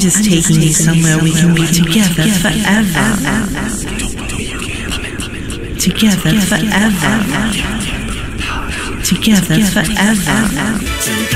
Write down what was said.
I'm just taking you somewhere we can be together forever. Together forever. Together forever.